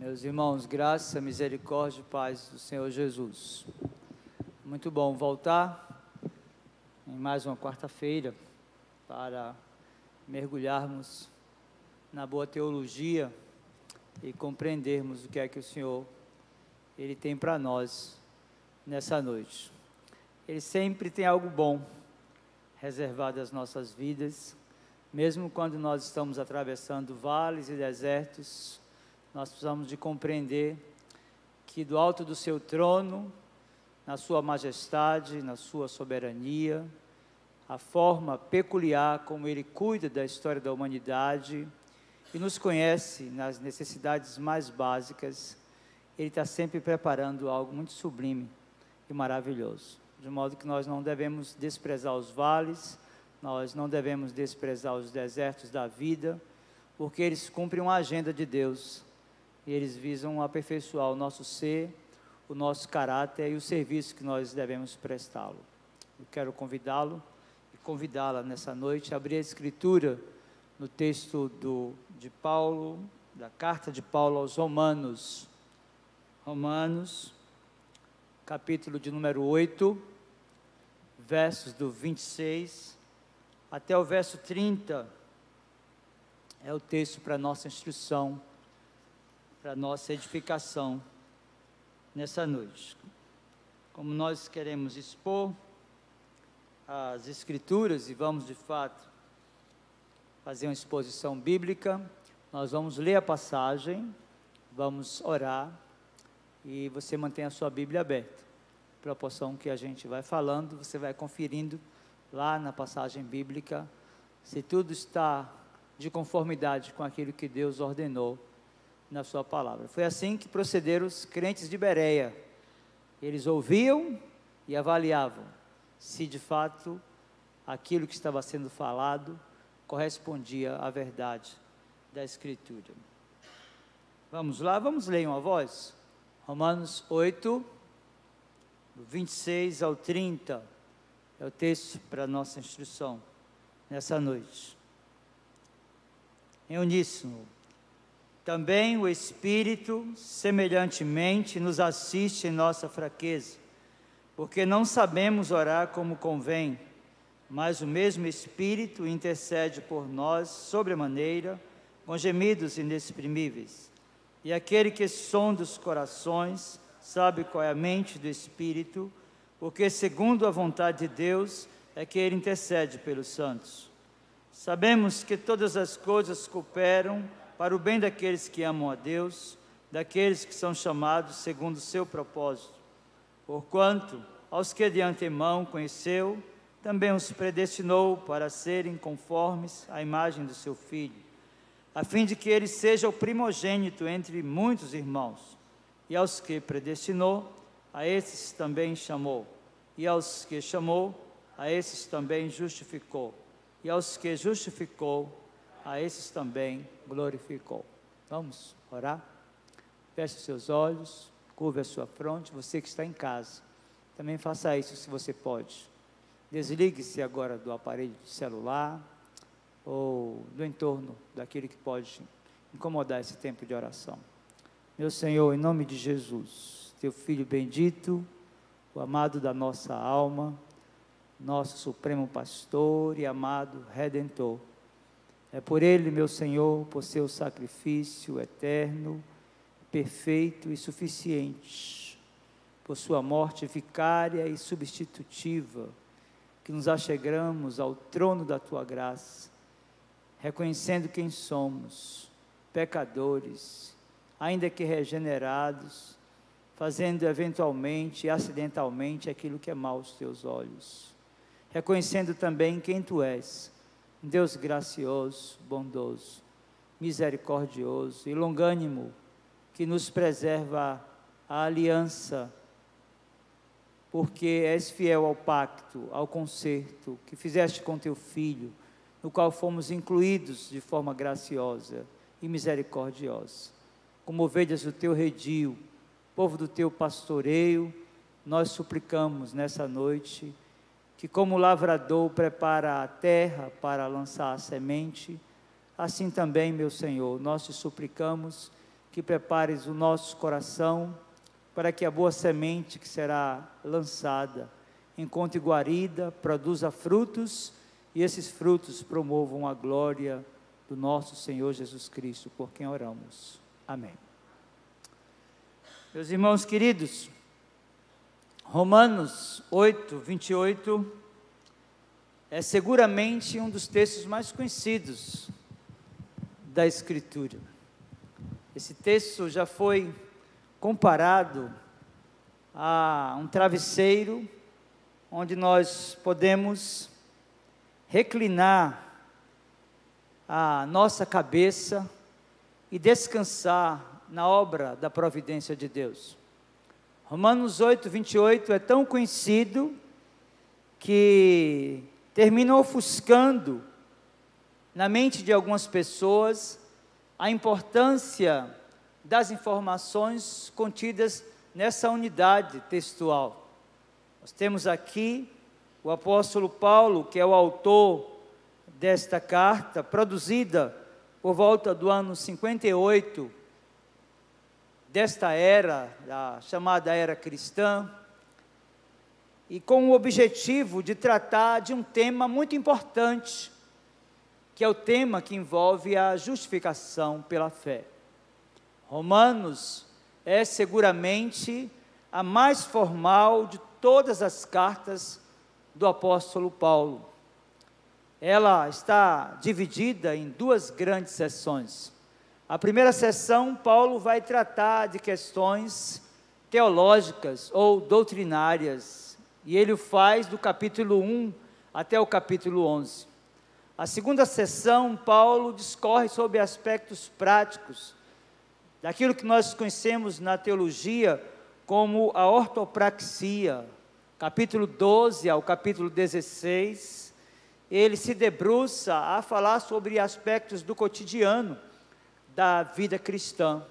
Meus irmãos, graça, misericórdia e paz do Senhor Jesus. Muito bom voltar em mais uma quarta-feira para mergulharmos na boa teologia e compreendermos o que é que o Senhor ele tem para nós nessa noite. Ele sempre tem algo bom reservado às nossas vidas, mesmo quando nós estamos atravessando vales e desertos, nós precisamos de compreender que do alto do seu trono, na sua majestade, na sua soberania, a forma peculiar como ele cuida da história da humanidade e nos conhece nas necessidades mais básicas, ele está sempre preparando algo muito sublime e maravilhoso. De modo que nós não devemos desprezar os vales, nós não devemos desprezar os desertos da vida, porque eles cumprem uma agenda de Deus e eles visam aperfeiçoar o nosso ser, o nosso caráter e o serviço que nós devemos prestá-lo. Eu quero convidá-lo e convidá-la nessa noite a abrir a escritura no texto do, de Paulo, da carta de Paulo aos Romanos. Romanos, capítulo de número 8, versos do 26 até o verso 30. É o texto para nossa instrução para nossa edificação nessa noite. Como nós queremos expor as Escrituras e vamos de fato fazer uma exposição bíblica, nós vamos ler a passagem, vamos orar e você mantém a sua Bíblia aberta. Proporção que a gente vai falando, você vai conferindo lá na passagem bíblica se tudo está de conformidade com aquilo que Deus ordenou na sua palavra. Foi assim que procederam os crentes de Bereia. Eles ouviam e avaliavam se de fato aquilo que estava sendo falado correspondia à verdade da Escritura. Vamos lá, vamos ler uma voz? Romanos 8, do 26 ao 30, é o texto para nossa instrução nessa noite. Em uníssono. Também o Espírito, semelhantemente, nos assiste em nossa fraqueza, porque não sabemos orar como convém, mas o mesmo Espírito intercede por nós sobremaneira, com gemidos inexprimíveis. E aquele que sonda os corações sabe qual é a mente do Espírito, porque segundo a vontade de Deus é que ele intercede pelos santos. Sabemos que todas as coisas cooperam para o bem daqueles que amam a Deus, daqueles que são chamados segundo o seu propósito. Porquanto, aos que de antemão conheceu, também os predestinou para serem conformes à imagem do seu Filho, a fim de que ele seja o primogênito entre muitos irmãos. E aos que predestinou, a esses também chamou. E aos que chamou, a esses também justificou. E aos que justificou, a esses também glorificou. Vamos orar? Feche seus olhos, curva a sua fronte, você que está em casa. Também faça isso se você pode. Desligue-se agora do aparelho celular ou do entorno daquele que pode incomodar esse tempo de oração. Meu Senhor, em nome de Jesus, teu Filho bendito, o amado da nossa alma, nosso supremo pastor e amado redentor é por ele, meu Senhor, por seu sacrifício eterno, perfeito e suficiente, por sua morte vicária e substitutiva, que nos achegamos ao trono da tua graça, reconhecendo quem somos, pecadores, ainda que regenerados, fazendo eventualmente e acidentalmente aquilo que é mal aos teus olhos, reconhecendo também quem tu és Deus gracioso, bondoso, misericordioso e longânimo, que nos preserva a aliança, porque és fiel ao pacto, ao concerto que fizeste com teu filho, no qual fomos incluídos de forma graciosa e misericordiosa. Como ovelhas do teu redil, povo do teu pastoreio, nós suplicamos nessa noite que, como o lavrador prepara a terra para lançar a semente, assim também, meu Senhor, nós te suplicamos que prepares o nosso coração para que a boa semente que será lançada encontre guarida, produza frutos e esses frutos promovam a glória do nosso Senhor Jesus Cristo, por quem oramos. Amém. Meus irmãos queridos, Romanos 8, 28 é seguramente um dos textos mais conhecidos da Escritura. Esse texto já foi comparado a um travesseiro onde nós podemos reclinar a nossa cabeça e descansar na obra da providência de Deus. Romanos 8, 28 é tão conhecido que termina ofuscando na mente de algumas pessoas a importância das informações contidas nessa unidade textual. Nós temos aqui o apóstolo Paulo, que é o autor desta carta, produzida por volta do ano 58 desta era, da chamada era cristã, e com o objetivo de tratar de um tema muito importante, que é o tema que envolve a justificação pela fé. Romanos é seguramente a mais formal de todas as cartas do apóstolo Paulo. Ela está dividida em duas grandes seções. A primeira sessão, Paulo vai tratar de questões teológicas ou doutrinárias, e ele o faz do capítulo 1 até o capítulo 11. A segunda sessão, Paulo discorre sobre aspectos práticos daquilo que nós conhecemos na teologia como a ortopraxia, capítulo 12 ao capítulo 16, ele se debruça a falar sobre aspectos do cotidiano da vida cristã.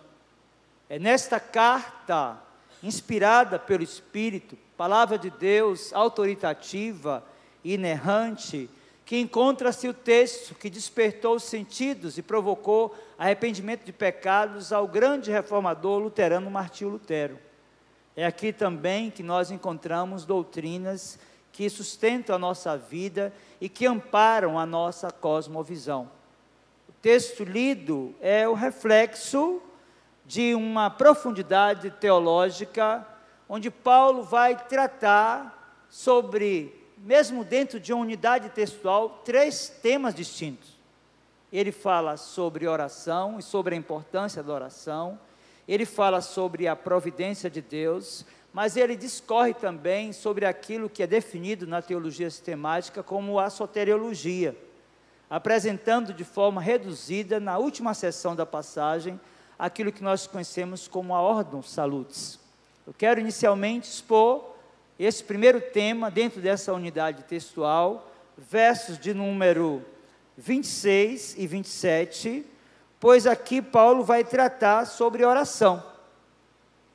É nesta carta, inspirada pelo Espírito, palavra de Deus autoritativa, inerrante, que encontra-se o texto que despertou os sentidos e provocou arrependimento de pecados ao grande reformador luterano Martinho Lutero. É aqui também que nós encontramos doutrinas que sustentam a nossa vida e que amparam a nossa cosmovisão. Texto lido é o reflexo de uma profundidade teológica, onde Paulo vai tratar sobre, mesmo dentro de uma unidade textual, três temas distintos. Ele fala sobre oração e sobre a importância da oração ele fala sobre a providência de Deus, mas ele discorre também sobre aquilo que é definido na teologia sistemática como a soteriologia, apresentando de forma reduzida, na última sessão da passagem, aquilo que nós conhecemos como a ordem salutis. Eu quero inicialmente expor esse primeiro tema dentro dessa unidade textual, versos de número 26 e 27 pois aqui Paulo vai tratar sobre oração.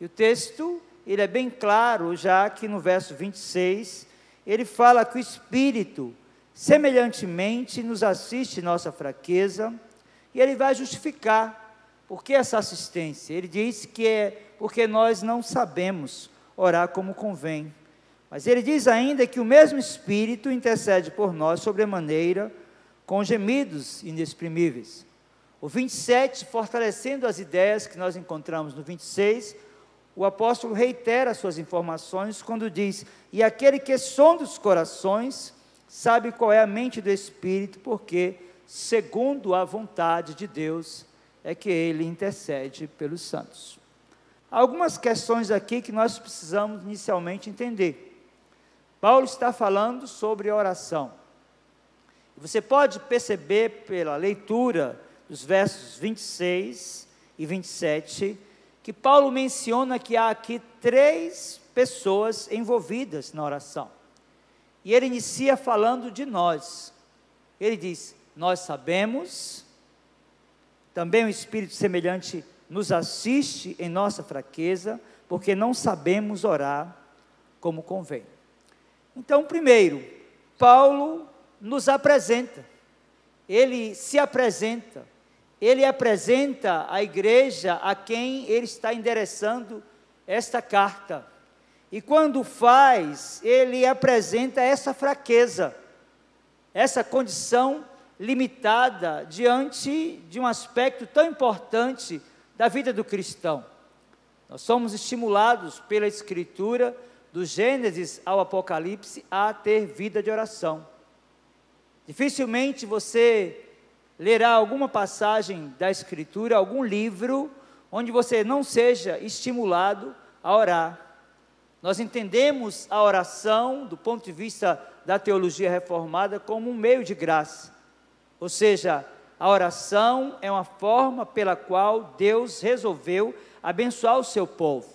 E o texto, ele é bem claro, já que no verso 26, ele fala que o Espírito, semelhantemente, nos assiste nossa fraqueza, e ele vai justificar por que essa assistência. Ele diz que é porque nós não sabemos orar como convém. Mas ele diz ainda que o mesmo Espírito intercede por nós sobremaneira, com gemidos inexprimíveis. O 27, fortalecendo as ideias que nós encontramos no 26, o apóstolo reitera suas informações quando diz: E aquele que sonda os corações sabe qual é a mente do Espírito, porque, segundo a vontade de Deus, é que ele intercede pelos santos. Há algumas questões aqui que nós precisamos inicialmente entender. Paulo está falando sobre oração. Você pode perceber pela leitura dos versos 26 e 27, que Paulo menciona que há aqui três pessoas envolvidas na oração. E ele inicia falando de nós. Ele diz: Nós sabemos, também o Espírito semelhante nos assiste em nossa fraqueza, porque não sabemos orar como convém. Então, primeiro, Paulo nos apresenta, ele se apresenta ele apresenta à igreja a quem ele está endereçando esta carta. E quando faz, ele apresenta essa fraqueza, essa condição limitada diante de um aspecto tão importante da vida do cristão. Nós somos estimulados pela Escritura, do Gênesis ao Apocalipse, a ter vida de oração. Dificilmente você lerá alguma passagem da Escritura, algum livro, onde você não seja estimulado a orar. Nós entendemos a oração, do ponto de vista da teologia reformada, como um meio de graça. Ou seja, a oração é uma forma pela qual Deus resolveu abençoar o seu povo.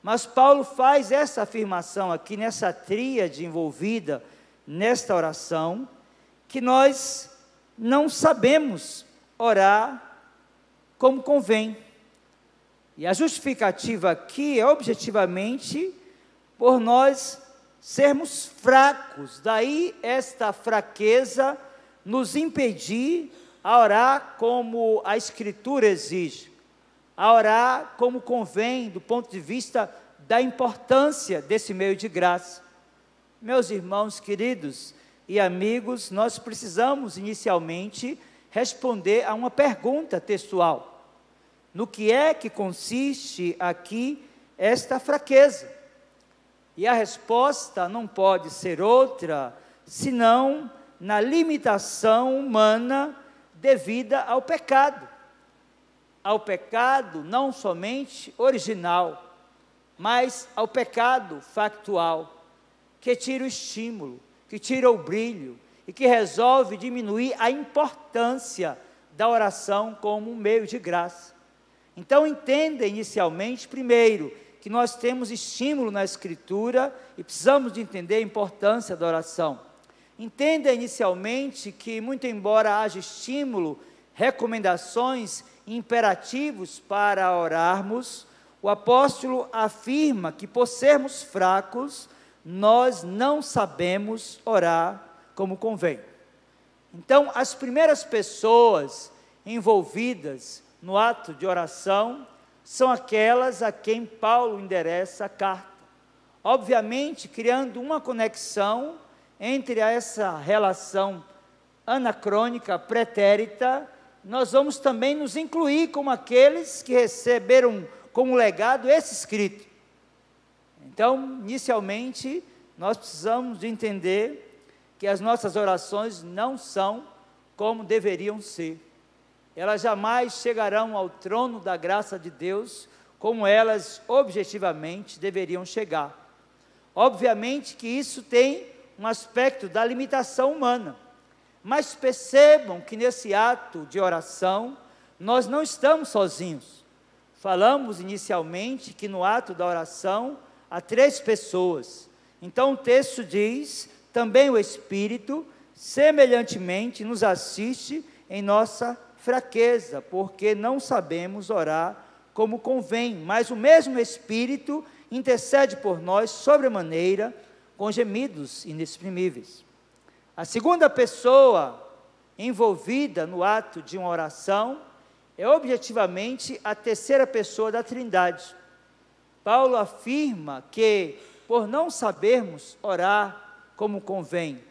Mas Paulo faz essa afirmação aqui nessa tríade envolvida nesta oração, que nós não sabemos orar como convém. E a justificativa aqui é objetivamente por nós sermos fracos, daí esta fraqueza nos impedir a orar como a Escritura exige, a orar como convém do ponto de vista da importância desse meio de graça. Meus irmãos queridos e amigos, nós precisamos inicialmente responder a uma pergunta textual: no que é que consiste aqui esta fraqueza? E a resposta não pode ser outra senão na limitação humana devida ao pecado. Ao pecado não somente original, mas ao pecado factual, que tira o estímulo, que tira o brilho e que resolve diminuir a importância da oração como um meio de graça. Então entenda inicialmente, primeiro, que nós temos estímulo na Escritura e precisamos de entender a importância da oração. Entenda inicialmente que, muito embora haja estímulo, recomendações, imperativos para orarmos, o apóstolo afirma que, por sermos fracos, nós não sabemos orar como convém. Então, as primeiras pessoas envolvidas no ato de oração são aquelas a quem Paulo endereça a carta. Obviamente, criando uma conexão entre essa relação anacrônica, pretérita, nós vamos também nos incluir como aqueles que receberam como legado esse escrito. Então, inicialmente, nós precisamos de entender que as nossas orações não são como deveriam ser. Elas jamais chegarão ao trono da graça de Deus como elas objetivamente deveriam chegar. Obviamente que isso tem um aspecto da limitação humana. Mas percebam que nesse ato de oração, nós não estamos sozinhos. Falamos inicialmente que no ato da oração há três pessoas. Então o texto diz: também o Espírito, semelhantemente, nos assiste em nossa fraqueza, porque não sabemos orar como convém, mas o mesmo Espírito intercede por nós sobremaneira com gemidos inexprimíveis. A segunda pessoa envolvida no ato de uma oração é objetivamente a terceira pessoa da Trindade. Paulo afirma que, por não sabermos orar como convém,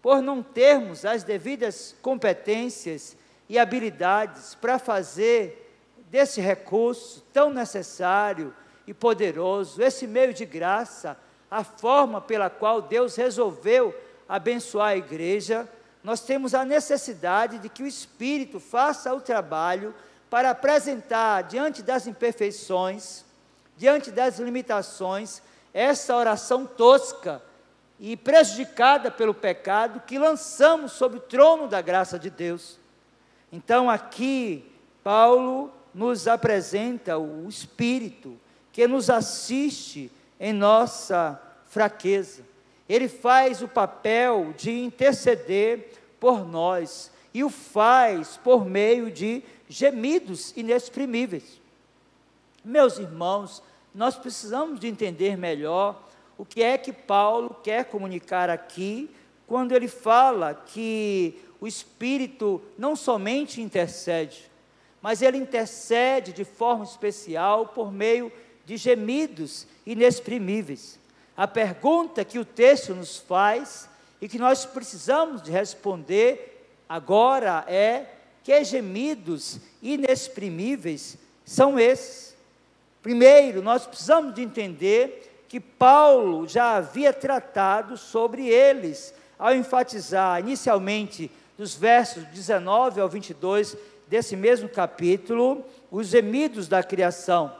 por não termos as devidas competências e habilidades para fazer desse recurso tão necessário e poderoso, esse meio de graça, a forma pela qual Deus resolveu abençoar a igreja, nós temos a necessidade de que o Espírito faça o trabalho para apresentar diante das imperfeições, diante das limitações, essa oração tosca e prejudicada pelo pecado que lançamos sobre o trono da graça de Deus. Então aqui Paulo nos apresenta o Espírito que nos assiste em nossa fraqueza. Ele faz o papel de interceder por nós e o faz por meio de gemidos inexprimíveis. Meus irmãos, nós precisamos de entender melhor o que é que Paulo quer comunicar aqui quando ele fala que o Espírito não somente intercede, mas ele intercede de forma especial por meio de gemidos inexprimíveis. A pergunta que o texto nos faz e que nós precisamos de responder agora é: que gemidos inexprimíveis são esses? Primeiro, nós precisamos de entender que Paulo já havia tratado sobre eles, ao enfatizar inicialmente dos versos 19 ao 22 desse mesmo capítulo, os gemidos da criação.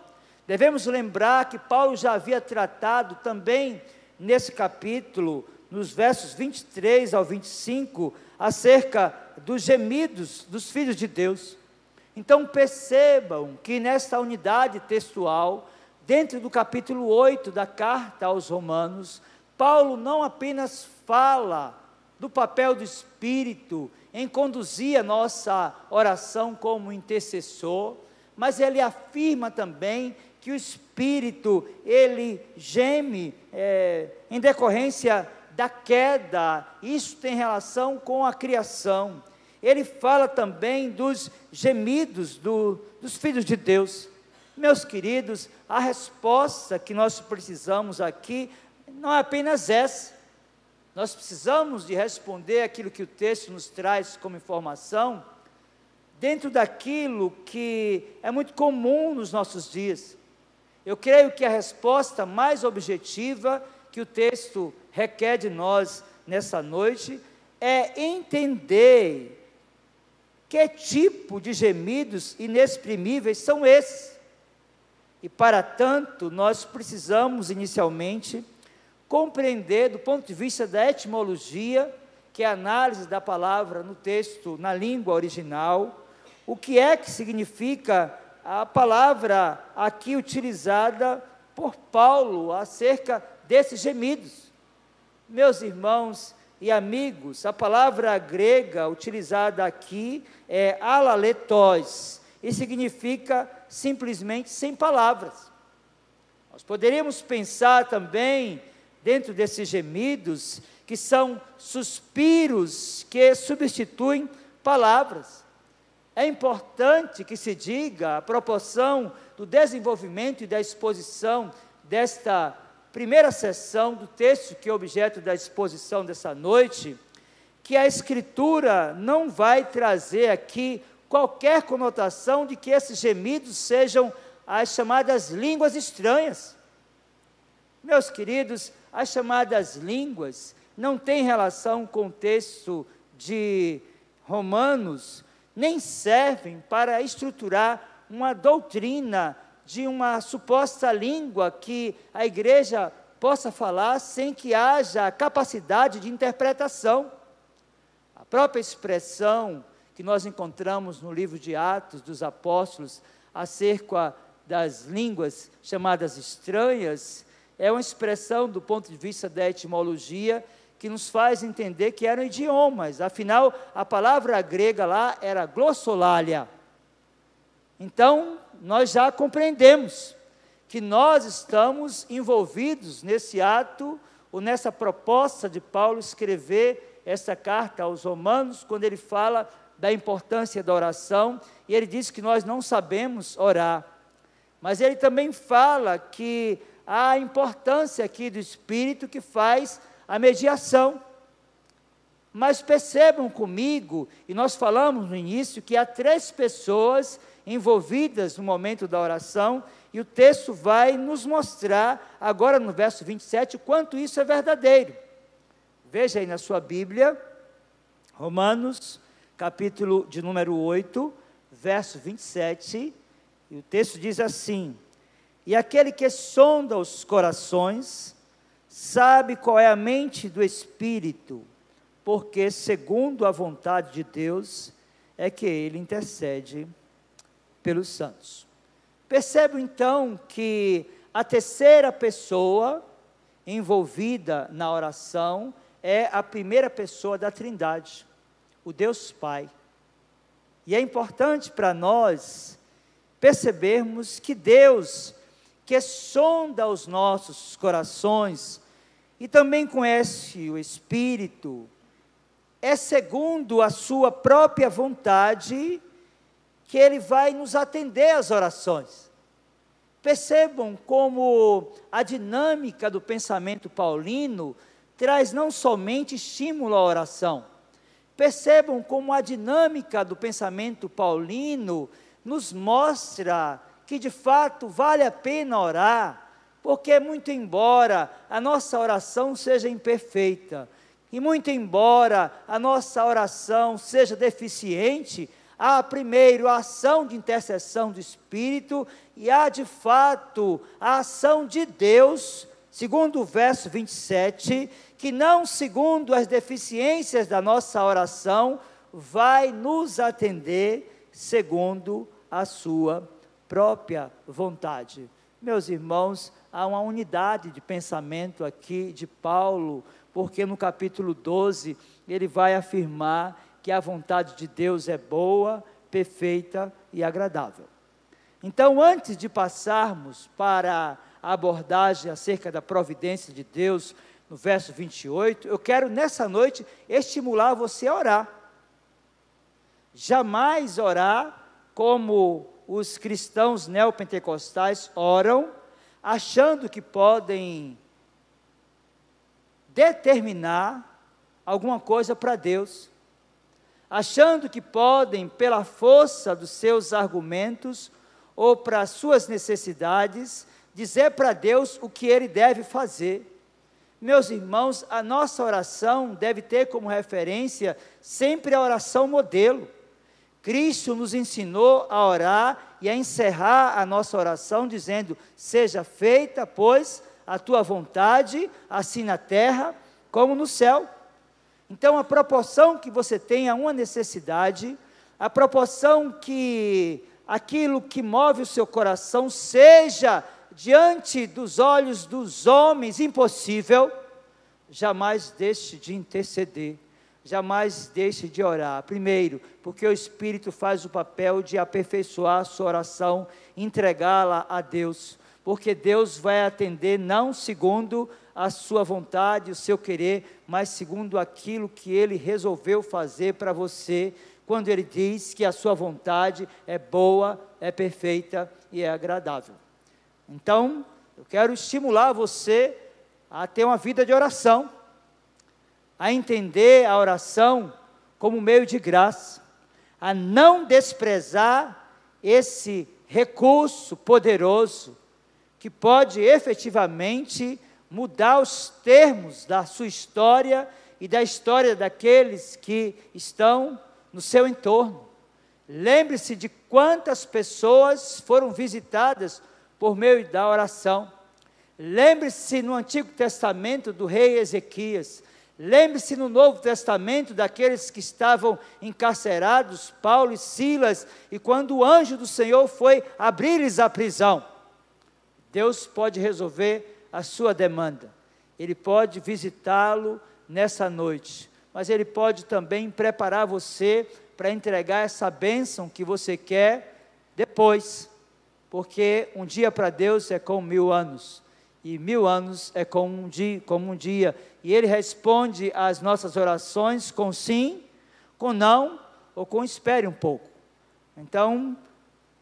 Devemos lembrar que Paulo já havia tratado também nesse capítulo, nos versos 23 ao 25, acerca dos gemidos dos filhos de Deus. Então percebam que nesta unidade textual, dentro do capítulo 8 da carta aos Romanos, Paulo não apenas fala do papel do Espírito em conduzir a nossa oração como intercessor, mas ele afirma também que o Espírito, ele geme é, em decorrência da queda, isso tem relação com a criação. Ele fala também dos gemidos do, dos filhos de Deus. Meus queridos, a resposta que nós precisamos aqui não é apenas essa. Nós precisamos de responder aquilo que o texto nos traz como informação, dentro daquilo que é muito comum nos nossos dias. Eu creio que a resposta mais objetiva que o texto requer de nós nessa noite é entender que tipo de gemidos inexprimíveis são esses. E para tanto, nós precisamos inicialmente compreender do ponto de vista da etimologia, que é a análise da palavra no texto, na língua original, o que é que significa a palavra aqui utilizada por Paulo acerca desses gemidos. Meus irmãos e amigos, a palavra grega utilizada aqui é alaletos e significa simplesmente sem palavras. Nós poderíamos pensar também, dentro desses gemidos, que são suspiros que substituem palavras. É importante que se diga a proporção do desenvolvimento e da exposição desta primeira sessão do texto que é objeto da exposição dessa noite, que a Escritura não vai trazer aqui qualquer conotação de que esses gemidos sejam as chamadas línguas estranhas. Meus queridos, as chamadas línguas não têm relação com o texto de Romanos, nem servem para estruturar uma doutrina de uma suposta língua que a igreja possa falar sem que haja capacidade de interpretação. A própria expressão que nós encontramos no livro de Atos dos Apóstolos acerca das línguas chamadas estranhas é uma expressão do ponto de vista da etimologia que nos faz entender que eram idiomas. Afinal, a palavra grega lá era glossolalia. Então, nós já compreendemos que nós estamos envolvidos nesse ato ou nessa proposta de Paulo escrever essa carta aos Romanos, quando ele fala da importância da oração, e ele diz que nós não sabemos orar. Mas ele também fala que há a importância aqui do Espírito que faz a mediação. Mas percebam comigo, e nós falamos no início, que há três pessoas envolvidas no momento da oração, e o texto vai nos mostrar, agora no verso 27, o quanto isso é verdadeiro. Veja aí na sua Bíblia, Romanos, capítulo de número 8, verso 27, e o texto diz assim: E aquele que sonda os corações, sabe qual é a mente do Espírito, porque, segundo a vontade de Deus, é que ele intercede pelos santos. Percebe então que a terceira pessoa envolvida na oração é a primeira pessoa da Trindade, o Deus Pai. E é importante para nós percebermos que Deus que sonda os nossos corações e também conhece o Espírito, é segundo a sua própria vontade que Ele vai nos atender às orações. Percebam como a dinâmica do pensamento paulino traz não somente estímulo à oração, percebam como a dinâmica do pensamento paulino nos mostra que de fato vale a pena orar, porque, muito embora a nossa oração seja imperfeita, e muito embora a nossa oração seja deficiente, há primeiro a ação de intercessão do Espírito e há de fato a ação de Deus, segundo o verso 27, que não segundo as deficiências da nossa oração, vai nos atender segundo a sua própria vontade. Meus irmãos, há uma unidade de pensamento aqui de Paulo, porque no capítulo 12 ele vai afirmar que a vontade de Deus é boa, perfeita e agradável. Então, antes de passarmos para a abordagem acerca da providência de Deus, no verso 28, eu quero nessa noite estimular você a orar. Jamais orar como os cristãos neopentecostais oram, achando que podem determinar alguma coisa para Deus, achando que podem, pela força dos seus argumentos ou para suas necessidades, dizer para Deus o que ele deve fazer. Meus irmãos, a nossa oração deve ter como referência sempre a oração modelo. Cristo nos ensinou a orar e a encerrar a nossa oração dizendo: Seja feita, pois, a tua vontade, assim na terra como no céu. Então, a proporção que você tenha uma necessidade, a proporção que aquilo que move o seu coração seja diante dos olhos dos homens impossível, jamais deixe de interceder jamais deixe de orar. Primeiro, porque o Espírito faz o papel de aperfeiçoar a sua oração, entregá-la a Deus. Porque Deus vai atender não segundo a sua vontade, o seu querer, mas segundo aquilo que Ele resolveu fazer para você, quando Ele diz que a sua vontade é boa, é perfeita e é agradável. Então, eu quero estimular você a ter uma vida de oração a entender a oração como meio de graça, a não desprezar esse recurso poderoso que pode efetivamente mudar os termos da sua história e da história daqueles que estão no seu entorno. Lembre-se de quantas pessoas foram visitadas por meio da oração. Lembre-se no Antigo Testamento do rei Ezequias, Lembre-se no Novo Testamento daqueles que estavam encarcerados, Paulo e Silas, e quando o anjo do Senhor foi abrir-lhes a prisão. Deus pode resolver a sua demanda, Ele pode visitá-lo nessa noite, mas Ele pode também preparar você para entregar essa bênção que você quer depois, porque um dia para Deus é como mil anos e mil anos é como um dia, como um dia. E Ele responde às nossas orações com sim, com não ou com espere um pouco. Então,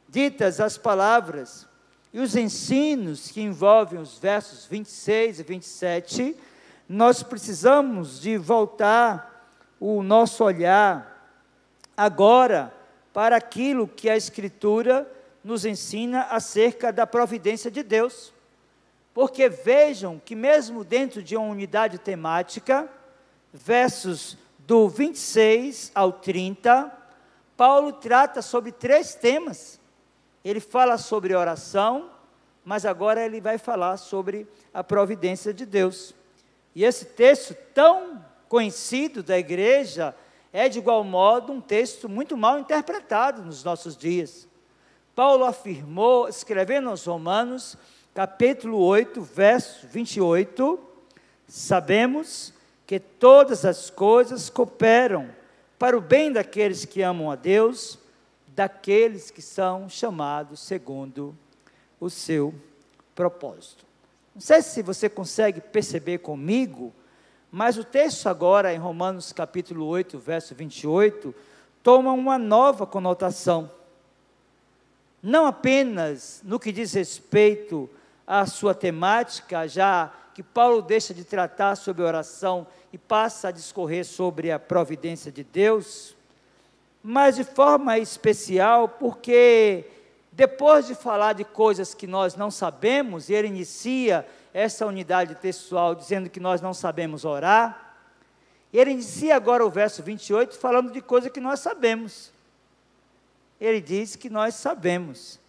ditas as palavras e os ensinos que envolvem os versos 26 e 27, nós precisamos de voltar o nosso olhar agora para aquilo que a Escritura nos ensina acerca da providência de Deus. Porque vejam que, mesmo dentro de uma unidade temática, versos do 26 ao 30, Paulo trata sobre três temas. Ele fala sobre oração, mas agora ele vai falar sobre a providência de Deus. E esse texto tão conhecido da igreja é, de igual modo, um texto muito mal interpretado nos nossos dias. Paulo afirmou, escrevendo aos Romanos, capítulo 8, verso 28, sabemos que todas as coisas cooperam para o bem daqueles que amam a Deus, daqueles que são chamados segundo o seu propósito. Não sei se você consegue perceber comigo, mas o texto agora em Romanos capítulo 8, verso 28, toma uma nova conotação. não apenas no que diz respeito à sua temática, já que Paulo deixa de tratar sobre oração e passa a discorrer sobre a providência de Deus, mas de forma especial porque depois de falar de coisas que nós não sabemos, ele inicia essa unidade textual dizendo que nós não sabemos orar, ele inicia agora o verso 28 falando de coisa que nós sabemos. Ele diz que nós sabemos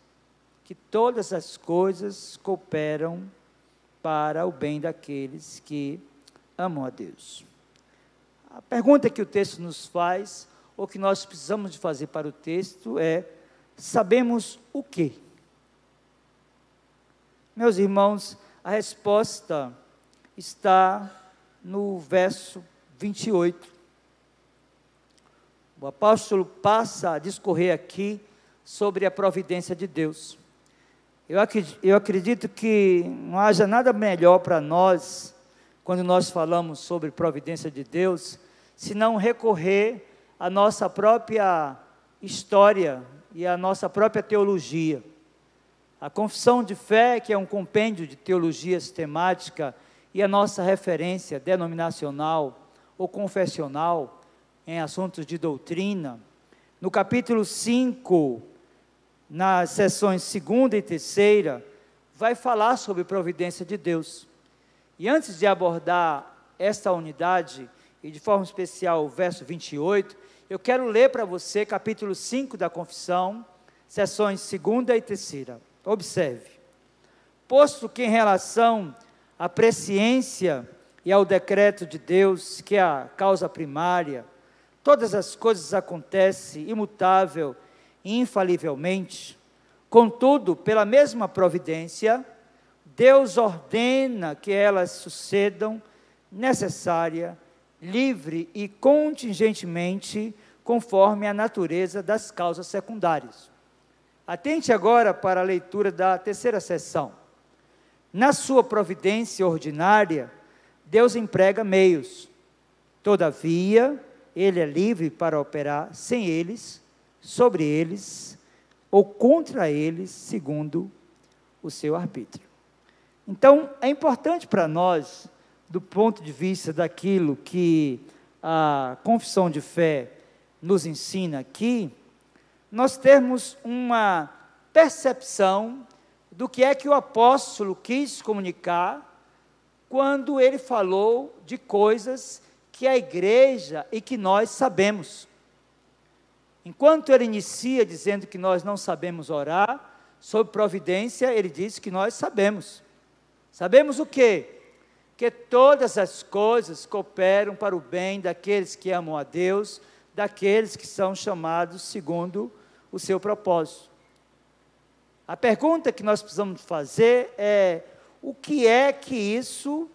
que todas as coisas cooperam para o bem daqueles que amam a Deus. A pergunta que o texto nos faz, ou que nós precisamos de fazer para o texto, é: sabemos o quê? Meus irmãos, a resposta está no verso 28. O apóstolo passa a discorrer aqui sobre a providência de Deus. Eu acredito, eu acredito que não haja nada melhor para nós, quando nós falamos sobre providência de Deus, se não recorrer à nossa própria história e à nossa própria teologia. A confissão de fé, que é um compêndio de teologia sistemática, e a nossa referência denominacional ou confessional em assuntos de doutrina. No capítulo 5, nas sessões segunda e terceira, vai falar sobre providência de Deus. E antes de abordar esta unidade, e de forma especial o verso 28, eu quero ler para você capítulo 5 da confissão, sessões segunda e terceira. Observe. Posto que em relação à presciência e ao decreto de Deus, que é a causa primária, todas as coisas acontecem imutável infalivelmente. Contudo, pela mesma providência, Deus ordena que elas sucedam necessária, livre e contingentemente, conforme a natureza das causas secundárias. Atente agora para a leitura da terceira sessão. Na sua providência ordinária, Deus emprega meios. Todavia, ele é livre para operar sem eles, sobre eles ou contra eles, segundo o seu arbítrio. Então, é importante para nós, do ponto de vista daquilo que a confissão de fé nos ensina aqui, nós termos uma percepção do que é que o apóstolo quis comunicar quando ele falou de coisas que a igreja e que nós sabemos. Enquanto ele inicia dizendo que nós não sabemos orar, sob providência, ele diz que nós sabemos. Sabemos o quê? Que todas as coisas cooperam para o bem daqueles que amam a Deus, daqueles que são chamados segundo o seu propósito. A pergunta que nós precisamos fazer é: o que é que isso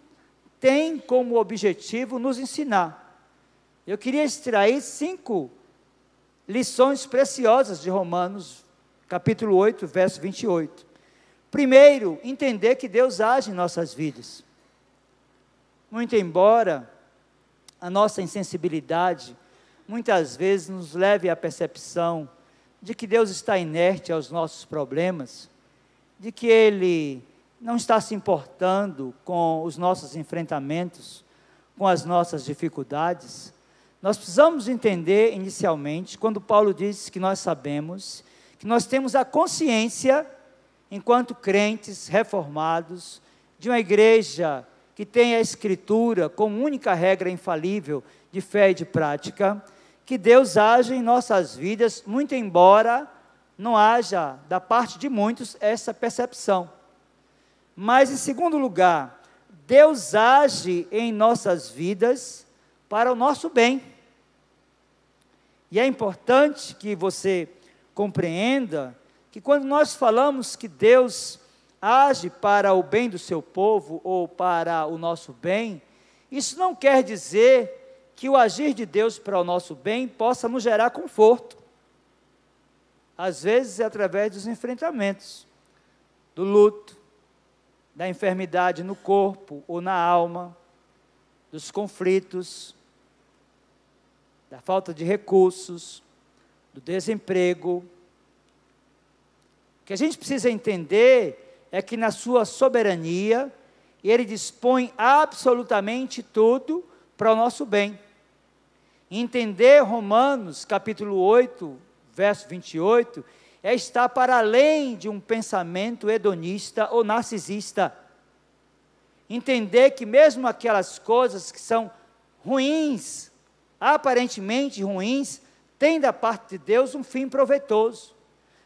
tem como objetivo nos ensinar? Eu queria extrair cinco lições preciosas de Romanos, capítulo 8, verso 28. Primeiro, entender que Deus age em nossas vidas. Muito embora a nossa insensibilidade muitas vezes nos leve à percepção de que Deus está inerte aos nossos problemas, de que Ele não está se importando com os nossos enfrentamentos, com as nossas dificuldades. Nós precisamos entender inicialmente, quando Paulo diz que nós sabemos, que nós temos a consciência, enquanto crentes reformados, de uma igreja que tem a Escritura como única regra infalível de fé e de prática, que Deus age em nossas vidas, muito embora não haja, da parte de muitos, essa percepção. Mas, em segundo lugar, Deus age em nossas vidas para o nosso bem. E é importante que você compreenda que quando nós falamos que Deus age para o bem do seu povo ou para o nosso bem, isso não quer dizer que o agir de Deus para o nosso bem possa nos gerar conforto. Às vezes é através dos enfrentamentos, do luto, da enfermidade no corpo ou na alma, dos conflitos, da falta de recursos, do desemprego, O que a gente precisa entender é que na sua soberania, ele dispõe absolutamente tudo para o nosso bem. Entender Romanos capítulo 8, verso 28, é estar para além de um pensamento hedonista ou narcisista. Entender que mesmo aquelas coisas que são ruins, aparentemente ruins, têm da parte de Deus um fim proveitoso.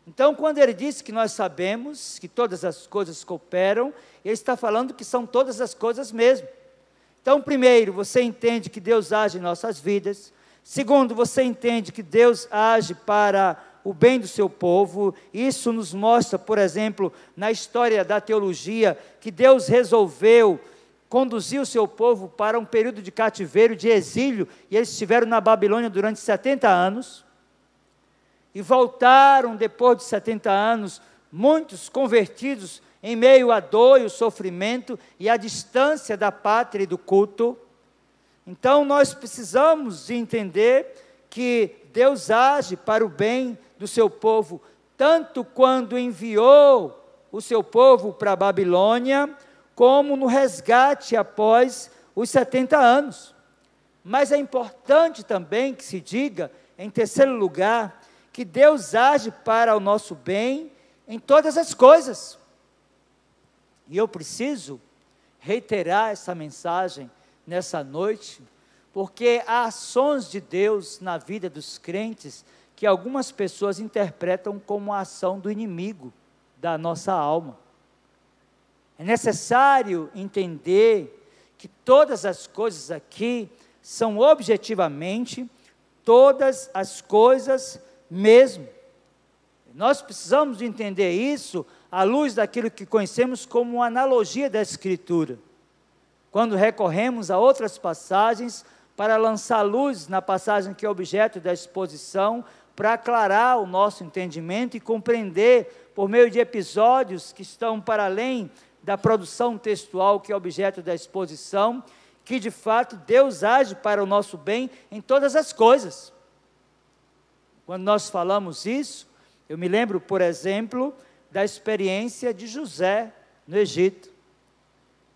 Então, quando ele diz que nós sabemos que todas as coisas cooperam, ele está falando que são todas as coisas mesmo. Então, primeiro, você entende que Deus age em nossas vidas. Segundo, você entende que Deus age para o bem do seu povo. Isso nos mostra, por exemplo, na história da teologia, que Deus resolveu conduzir o seu povo para um período de cativeiro, de exílio, e eles estiveram na Babilônia durante 70 anos e voltaram depois de 70 anos, muitos convertidos em meio à dor e o sofrimento e à distância da pátria e do culto. Então nós precisamos entender que Deus age para o bem do seu povo, tanto quando enviou o seu povo para a Babilônia, como no resgate após os 70 anos. Mas é importante também que se diga, em terceiro lugar, que Deus age para o nosso bem em todas as coisas. E eu preciso reiterar essa mensagem nessa noite, porque há ações de Deus na vida dos crentes que algumas pessoas interpretam como a ação do inimigo da nossa alma. É necessário entender que todas as coisas aqui são objetivamente todas as coisas mesmo. Nós precisamos entender isso à luz daquilo que conhecemos como analogia da Escritura. Quando recorremos a outras passagens para lançar luz na passagem que é objeto da exposição, para aclarar o nosso entendimento e compreender, por meio de episódios que estão para além da produção textual que é objeto da exposição, que de fato Deus age para o nosso bem em todas as coisas. Quando nós falamos isso, eu me lembro, por exemplo, da experiência de José no Egito.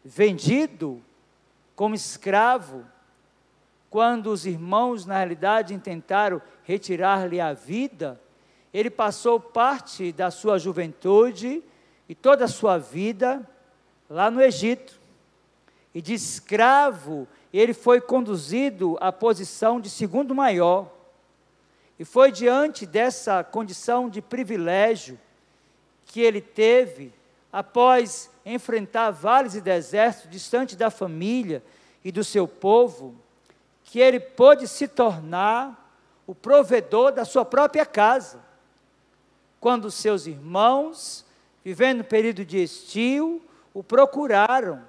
Vendido como escravo, quando os irmãos, na realidade, tentaram retirar-lhe a vida, ele passou parte da sua juventude e toda a sua vida lá no Egito. E de escravo, ele foi conduzido à posição de segundo maior. E foi diante dessa condição de privilégio que ele teve, após enfrentar vales e desertos distante da família e do seu povo, que ele pôde se tornar o provedor da sua própria casa. Quando seus irmãos, vivendo um período de estio, o procuraram,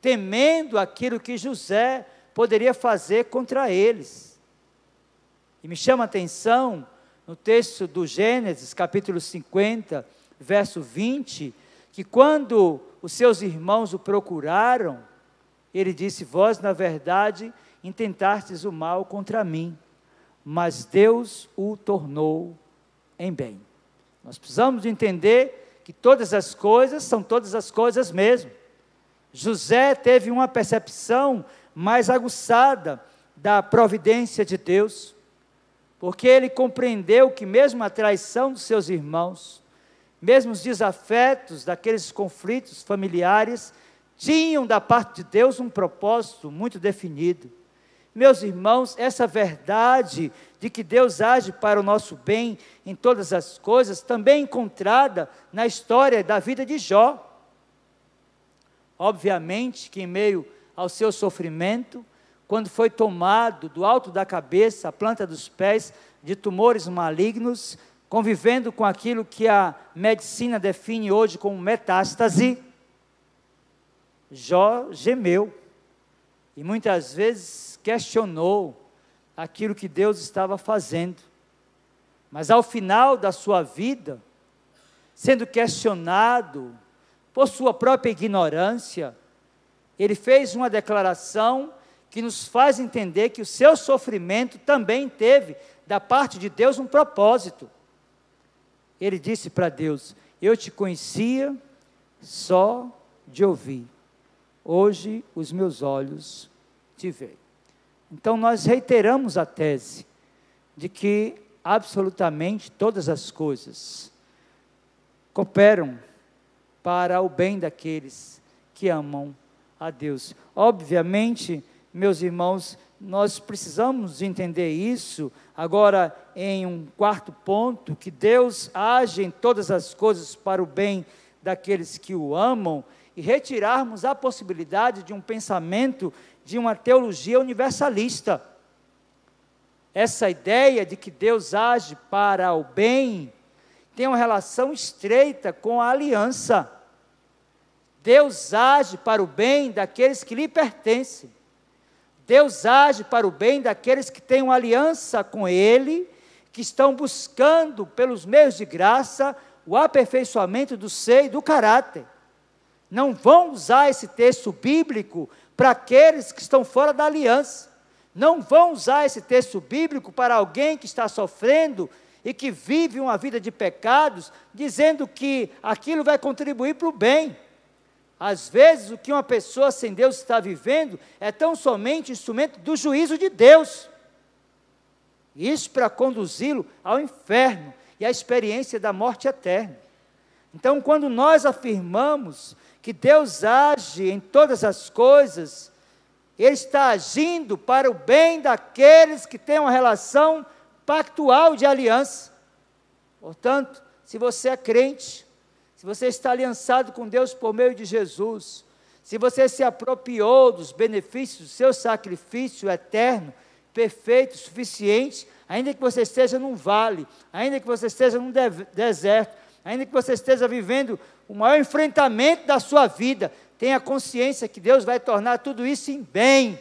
temendo aquilo que José poderia fazer contra eles. E me chama a atenção no texto do Gênesis, capítulo 50, verso 20, que quando os seus irmãos o procuraram, ele disse: Vós, na verdade, intentastes o mal contra mim, mas Deus o tornou em bem. Nós precisamos entender que todas as coisas são todas as coisas mesmo. José teve uma percepção mais aguçada da providência de Deus porque ele compreendeu que, mesmo a traição dos seus irmãos, mesmo os desafetos daqueles conflitos familiares, tinham da parte de Deus um propósito muito definido. Meus irmãos, essa verdade de que Deus age para o nosso bem em todas as coisas, também encontrada na história da vida de Jó. Obviamente que, em meio ao seu sofrimento, quando foi tomado do alto da cabeça, a planta dos pés, de tumores malignos, convivendo com aquilo que a medicina define hoje como metástase, Jó gemeu e muitas vezes questionou aquilo que Deus estava fazendo. Mas ao final da sua vida, sendo questionado por sua própria ignorância, ele fez uma declaração que nos faz entender que o seu sofrimento também teve, da parte de Deus, um propósito. ele disse para Deus: Eu te conhecia só de ouvir, hoje os meus olhos te veem. Então nós reiteramos a tese de que absolutamente todas as coisas cooperam para o bem daqueles que amam a Deus. Obviamente, meus irmãos, nós precisamos entender isso. Agora, em um quarto ponto, que Deus age em todas as coisas para o bem daqueles que o amam, e retirarmos a possibilidade de um pensamento de uma teologia universalista. Essa ideia de que Deus age para o bem tem uma relação estreita com a aliança. Deus age para o bem daqueles que lhe pertencem. Deus age para o bem daqueles que têm uma aliança com Ele, que estão buscando, pelos meios de graça, o aperfeiçoamento do ser e do caráter. Não vão usar esse texto bíblico para aqueles que estão fora da aliança. Não vão usar esse texto bíblico para alguém que está sofrendo e que vive uma vida de pecados, dizendo que aquilo vai contribuir para o bem. Às vezes, o que uma pessoa sem Deus está vivendo é tão somente instrumento do juízo de Deus. Isso para conduzi-lo ao inferno e à experiência da morte eterna. Então, quando nós afirmamos que Deus age em todas as coisas, Ele está agindo para o bem daqueles que têm uma relação pactual de aliança. Portanto, se você é crente, se você está aliançado com Deus por meio de Jesus, se você se apropriou dos benefícios do seu sacrifício eterno, perfeito, suficiente, ainda que você esteja num vale, ainda que você esteja num de deserto, ainda que você esteja vivendo o maior enfrentamento da sua vida, tenha consciência que Deus vai tornar tudo isso em bem,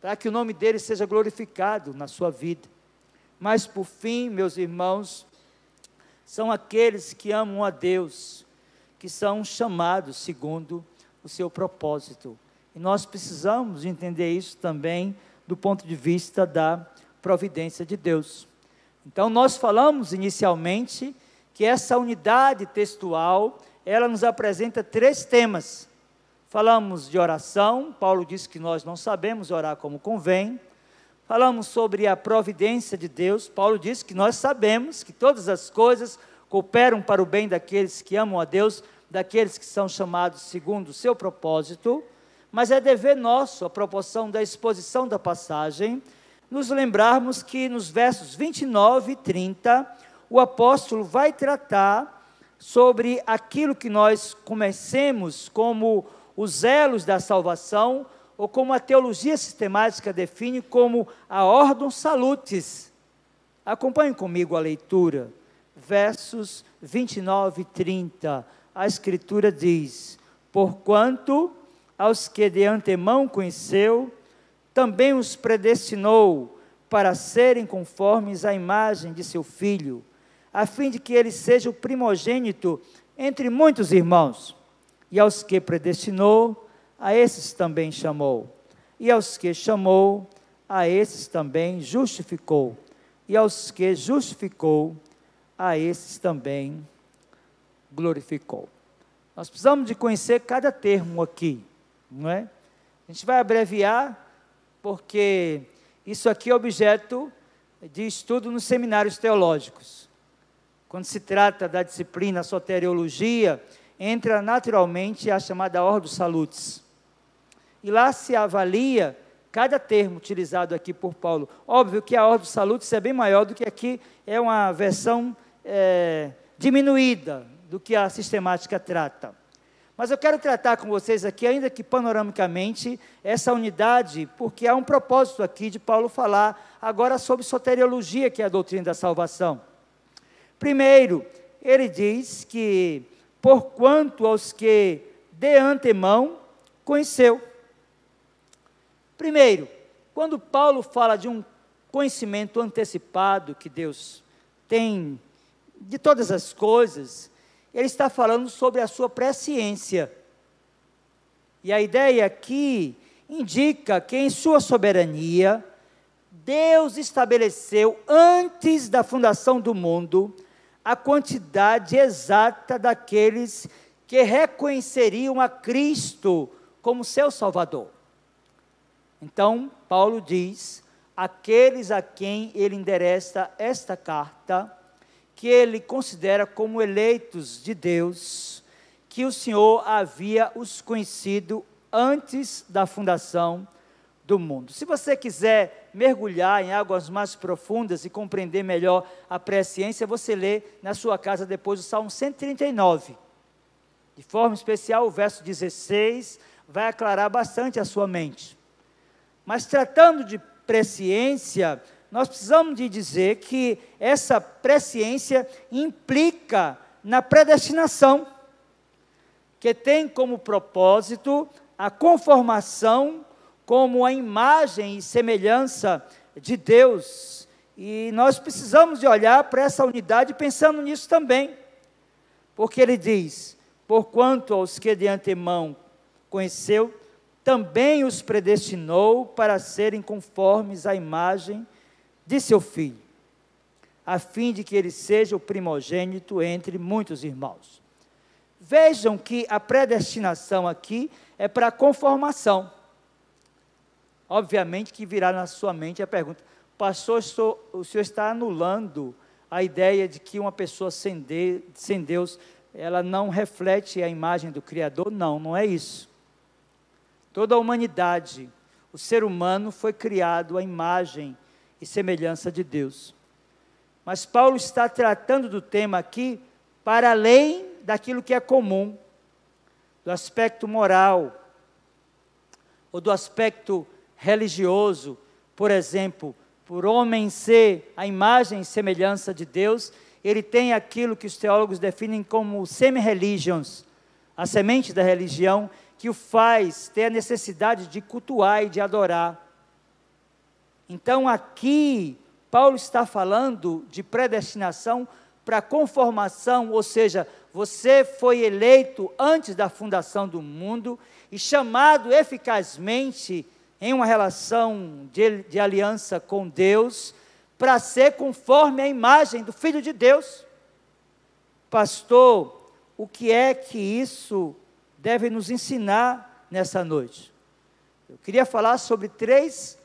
para que o nome dele seja glorificado na sua vida. Mas por fim, meus irmãos, são aqueles que amam a Deus, que são chamados segundo o seu propósito. E nós precisamos entender isso também do ponto de vista da providência de Deus. Então nós falamos inicialmente que essa unidade textual, ela nos apresenta três temas. Falamos de oração, Paulo disse que nós não sabemos orar como convém. Falamos sobre a providência de Deus. Paulo diz que nós sabemos que todas as coisas cooperam para o bem daqueles que amam a Deus, daqueles que são chamados segundo o seu propósito. Mas é dever nosso, a proporção da exposição da passagem, nos lembrarmos que nos versos 29 e 30, o apóstolo vai tratar sobre aquilo que nós conhecemos como os elos da salvação, ou como a teologia sistemática define como a ordem salutis. Acompanhe comigo a leitura, versos 29 e 30. A Escritura diz: Porquanto aos que de antemão conheceu, também os predestinou para serem conformes à imagem de seu filho, a fim de que ele seja o primogênito entre muitos irmãos. E aos que predestinou, a esses também chamou. E aos que chamou, a esses também justificou. E aos que justificou, a esses também glorificou. Nós precisamos de conhecer cada termo aqui, não é? A gente vai abreviar, porque isso aqui é objeto de estudo nos seminários teológicos. Quando se trata da disciplina soteriologia, entra naturalmente a chamada Ordo Salutis e lá se avalia cada termo utilizado aqui por Paulo. Óbvio que a ordem salutis é bem maior do que aqui, é uma versão é, diminuída do que a sistemática trata. Mas eu quero tratar com vocês aqui, ainda que panoramicamente, essa unidade, porque há um propósito aqui de Paulo falar agora sobre soteriologia, que é a doutrina da salvação. Primeiro, ele diz que, porquanto aos que de antemão conheceu, Primeiro, quando Paulo fala de um conhecimento antecipado que Deus tem de todas as coisas, ele está falando sobre a sua presciência. E a ideia aqui indica que em sua soberania, Deus estabeleceu antes da fundação do mundo a quantidade exata daqueles que reconheceriam a Cristo como seu Salvador. Então, Paulo diz: aqueles a quem ele endereça esta carta, que ele considera como eleitos de Deus, que o Senhor havia os conhecido antes da fundação do mundo. Se você quiser mergulhar em águas mais profundas e compreender melhor a presciência, você lê na sua casa depois o Salmo 139. De forma especial, o verso 16 vai aclarar bastante a sua mente. Mas tratando de presciência, nós precisamos de dizer que essa presciência implica na predestinação, que tem como propósito a conformação como a imagem e semelhança de Deus. E nós precisamos de olhar para essa unidade pensando nisso também. Porque ele diz: Porquanto aos que de antemão conheceu, também os predestinou para serem conformes à imagem de seu filho, a fim de que ele seja o primogênito entre muitos irmãos. Vejam que a predestinação aqui é para conformação. Obviamente que virá na sua mente a pergunta: Pastor, o senhor está anulando a ideia de que uma pessoa sem, de, sem Deus, ela não reflete a imagem do Criador? Não, não é isso. Toda a humanidade, o ser humano foi criado à imagem e semelhança de Deus. Mas Paulo está tratando do tema aqui para além daquilo que é comum, do aspecto moral, ou do aspecto religioso, por exemplo, por homem ser a imagem e semelhança de Deus, ele tem aquilo que os teólogos definem como semi-religions, a semente da religião, que o faz ter a necessidade de cultuar e de adorar. Então, aqui, Paulo está falando de predestinação para conformação, ou seja, você foi eleito antes da fundação do mundo e chamado eficazmente em uma relação de, de aliança com Deus, para ser conforme a imagem do Filho de Deus. Pastor, o que é que isso deve nos ensinar nessa noite? Eu queria falar sobre três,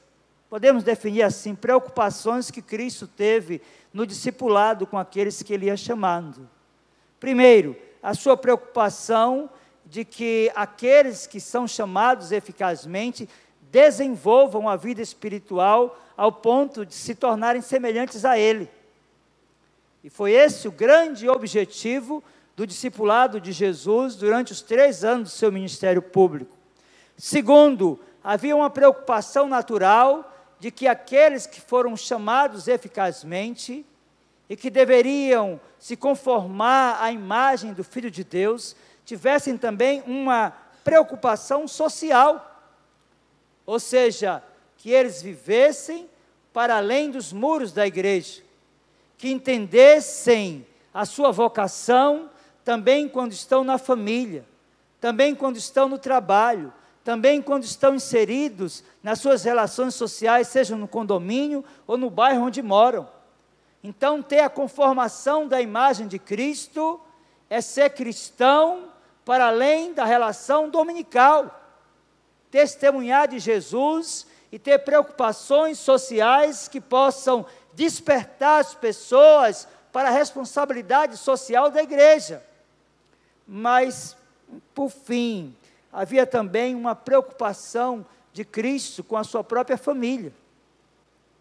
podemos definir assim, preocupações que Cristo teve no discipulado com aqueles que ele ia chamando. Primeiro, a sua preocupação de que aqueles que são chamados eficazmente desenvolvam a vida espiritual ao ponto de se tornarem semelhantes a Ele. E foi esse o grande objetivo do discipulado de Jesus durante os três anos do seu ministério público. Segundo, havia uma preocupação natural de que aqueles que foram chamados eficazmente e que deveriam se conformar à imagem do Filho de Deus tivessem também uma preocupação social ou seja, que eles vivessem para além dos muros da igreja, que entendessem a sua vocação também quando estão na família, também quando estão no trabalho, também quando estão inseridos nas suas relações sociais, seja no condomínio ou no bairro onde moram. Então, ter a conformação da imagem de Cristo é ser cristão para além da relação dominical testemunhar de Jesus e ter preocupações sociais que possam despertar as pessoas para a responsabilidade social da igreja. Mas, por fim, havia também uma preocupação de Cristo com a sua própria família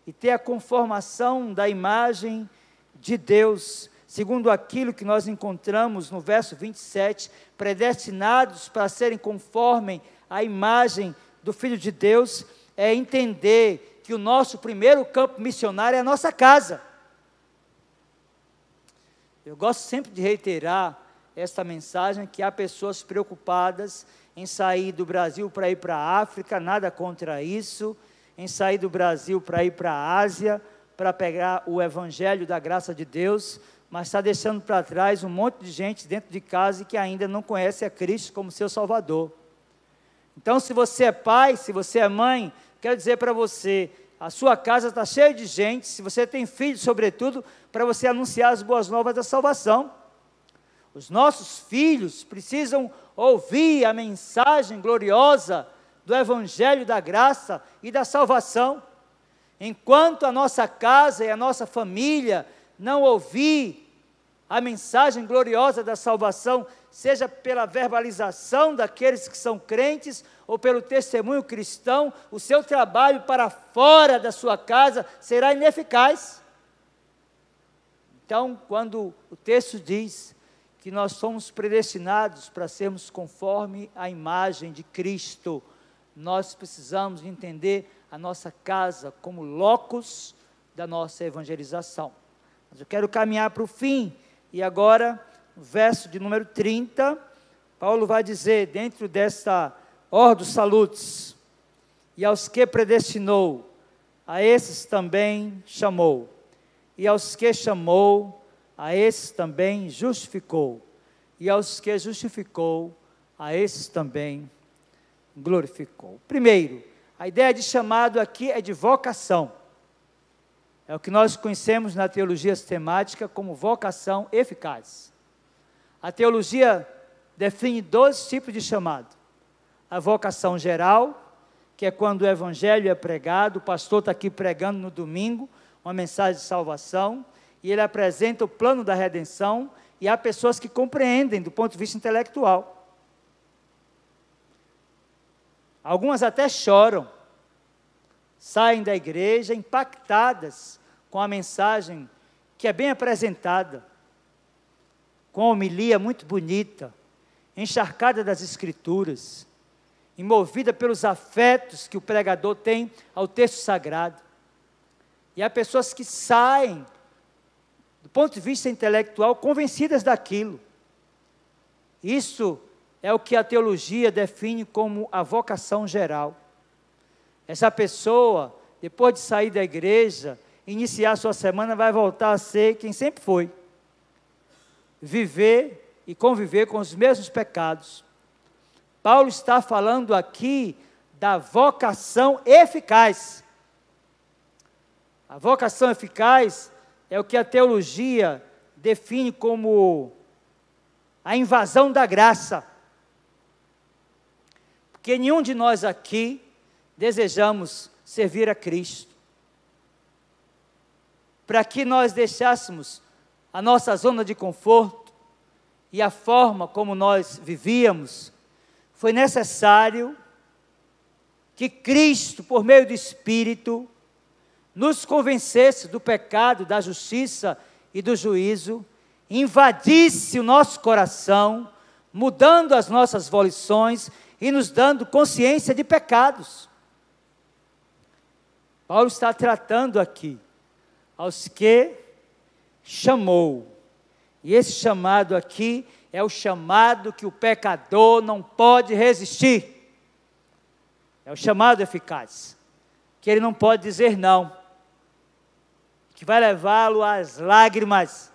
e ter a conformação da imagem de Deus, segundo aquilo que nós encontramos no verso 27, predestinados para serem conforme a imagem do Filho de Deus é entender que o nosso primeiro campo missionário é a nossa casa. Eu gosto sempre de reiterar esta mensagem que há pessoas preocupadas em sair do Brasil para ir para a África, nada contra isso, em sair do Brasil para ir para a Ásia, para pegar o evangelho da graça de Deus, mas está deixando para trás um monte de gente dentro de casa que ainda não conhece a Cristo como seu Salvador. Então, se você é pai, se você é mãe, quero dizer para você a sua casa está cheia de gente, se você tem filhos, sobretudo, para você anunciar as boas novas da salvação. Os nossos filhos precisam ouvir a mensagem gloriosa do Evangelho da graça e da salvação. Enquanto a nossa casa e a nossa família não ouvir a mensagem gloriosa da salvação, seja pela verbalização daqueles que são crentes ou pelo testemunho cristão, o seu trabalho para fora da sua casa será ineficaz. Então, quando o texto diz que nós somos predestinados para sermos conforme a imagem de Cristo, nós precisamos entender a nossa casa como locus da nossa evangelização. Mas eu quero caminhar para o fim e agora, verso de número 30, Paulo vai dizer, dentro desta ordem salutis, e aos que predestinou, a esses também chamou, e aos que chamou, a esses também justificou, e aos que justificou, a esses também glorificou. Primeiro, a ideia de chamado aqui é de vocação. É o que nós conhecemos na teologia sistemática como vocação eficaz. A teologia define dois tipos de chamado: a vocação geral, que é quando o evangelho é pregado, o pastor está aqui pregando no domingo uma mensagem de salvação, e ele apresenta o plano da redenção, e há pessoas que compreendem do ponto de vista intelectual. Algumas até choram, saem da igreja impactadas com a mensagem que é bem apresentada, com a homilia muito bonita, encharcada das Escrituras, envolvida pelos afetos que o pregador tem ao texto sagrado. E há pessoas que saem, do ponto de vista intelectual, convencidas daquilo. Isso é o que a teologia define como a vocação geral. Essa pessoa, depois de sair da igreja, iniciar sua semana, vai voltar a ser quem sempre foi. Viver e conviver com os mesmos pecados. Paulo está falando aqui da vocação eficaz. A vocação eficaz é o que a teologia define como a invasão da graça. Porque nenhum de nós aqui desejamos servir a Cristo para que nós deixássemos a nossa zona de conforto e a forma como nós vivíamos, foi necessário que Cristo, por meio do Espírito, nos convencesse do pecado, da justiça e do juízo, invadisse o nosso coração, mudando as nossas volições e nos dando consciência de pecados. Paulo está tratando aqui aos que chamou. E esse chamado aqui é o chamado que o pecador não pode resistir. É o chamado eficaz, que ele não pode dizer não, que vai levá-lo às lágrimas,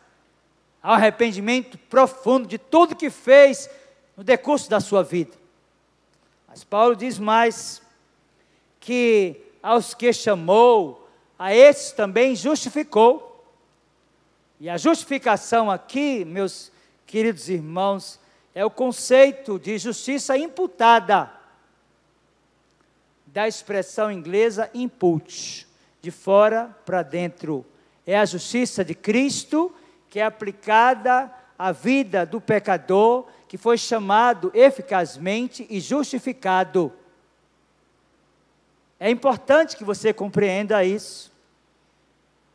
ao arrependimento profundo de tudo que fez no decurso da sua vida. Mas Paulo diz mais que aos que chamou, a esses também justificou. E a justificação aqui, meus queridos irmãos, é o conceito de justiça imputada, da expressão inglesa input, de fora para dentro. É a justiça de Cristo que é aplicada à vida do pecador que foi chamado eficazmente e justificado. É importante que você compreenda isso.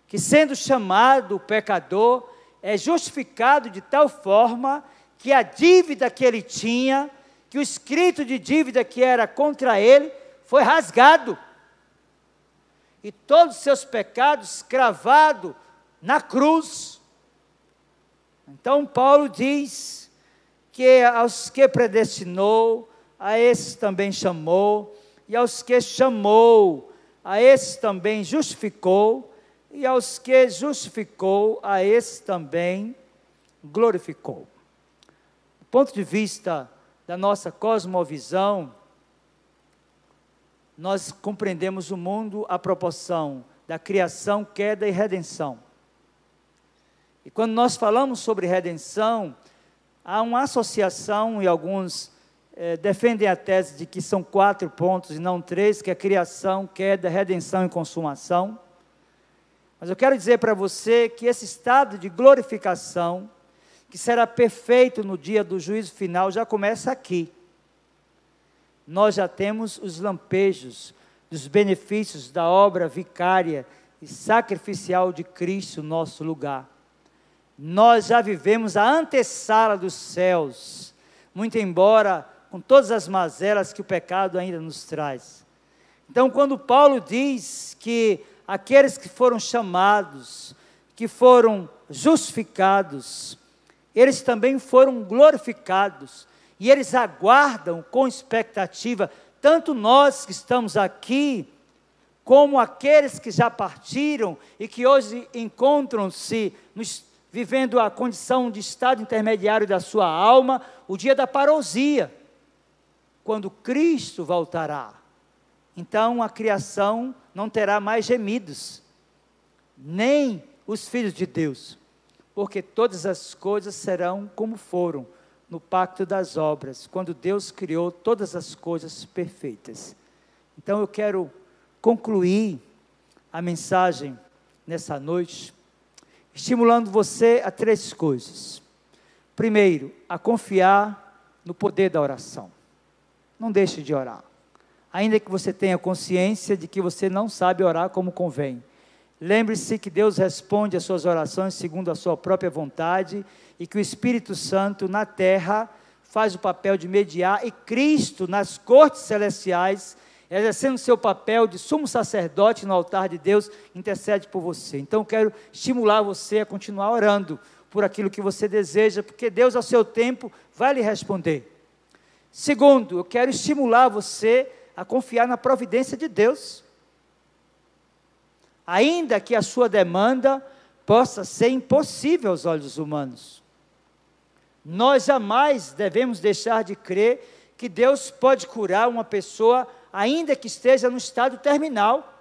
Que sendo chamado o pecador, é justificado de tal forma que a dívida que ele tinha, que o escrito de dívida que era contra ele, foi rasgado. E todos os seus pecados cravado na cruz. Então Paulo diz que aos que predestinou, a esses também chamou, e aos que chamou, a esses também justificou, e aos que justificou, a esses também glorificou. Do ponto de vista da nossa cosmovisão, nós compreendemos o mundo à proporção da criação, queda e redenção. E quando nós falamos sobre redenção, há uma associação, e alguns eh, defendem a tese de que são quatro pontos e não três, que é criação, queda, redenção e consumação. Mas eu quero dizer para você que esse estado de glorificação, que será perfeito no dia do juízo final, já começa aqui. Nós já temos os lampejos dos benefícios da obra vicária e sacrificial de Cristo, nosso lugar nós já vivemos a antessala dos céus, muito embora com todas as mazelas que o pecado ainda nos traz. Então, quando Paulo diz que aqueles que foram chamados, que foram justificados, eles também foram glorificados, e eles aguardam com expectativa, tanto nós que estamos aqui, como aqueles que já partiram e que hoje encontram-se vivendo a condição de estado intermediário da sua alma, o dia da parousia, quando Cristo voltará. Então a criação não terá mais gemidos, nem os filhos de Deus, porque todas as coisas serão como foram no pacto das obras, quando Deus criou todas as coisas perfeitas. Então eu quero concluir a mensagem nessa noite estimulando você a três coisas. Primeiro, a confiar no poder da oração. Não deixe de orar. Ainda que você tenha consciência de que você não sabe orar como convém. Lembre-se que Deus responde às suas orações segundo a sua própria vontade e que o Espírito Santo na terra faz o papel de mediar e Cristo nas cortes celestiais exercendo seu papel de sumo sacerdote no altar de Deus, intercede por você. Então, quero estimular você a continuar orando por aquilo que você deseja, porque Deus, ao seu tempo, vai lhe responder. Segundo, eu quero estimular você a confiar na providência de Deus. Ainda que a sua demanda possa ser impossível aos olhos humanos. Nós jamais devemos deixar de crer que Deus pode curar uma pessoa ainda que esteja no estado terminal.